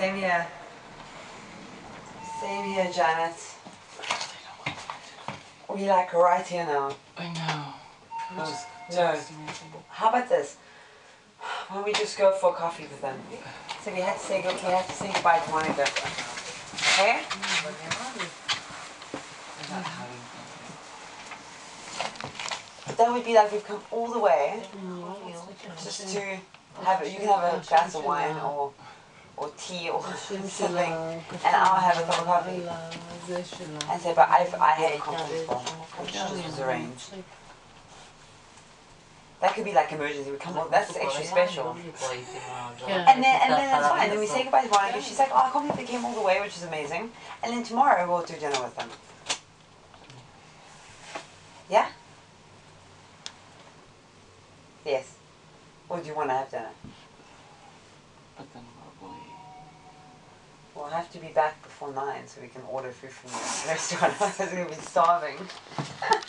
Same here. Same here, Janet. We like right here now. I know. Hmm. No, no. text me or something. How about this? Why don't we just go for coffee with them? So we have to say we have to say goodbye to Monica. Okay? I'm not having But that would be like we've come all the way just to have you can have a glass of wine or or tea or something, and I'll have a cup of coffee. And say, but I've, I had a conference call, which just was arranged. That could be like emergency. We come all, that's extra special. Yeah. And then and then that's fine. And Then we say goodbye to Monica. She's like, oh, I can't believe they came all the way, which is amazing. And then tomorrow we'll do dinner with them. Yeah. Yes. Or do you want to have dinner? But then what will we? We'll have to be back before nine so we can order food from the restaurant. Otherwise we're gonna be starving.